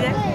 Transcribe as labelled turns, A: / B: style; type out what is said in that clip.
A: be there?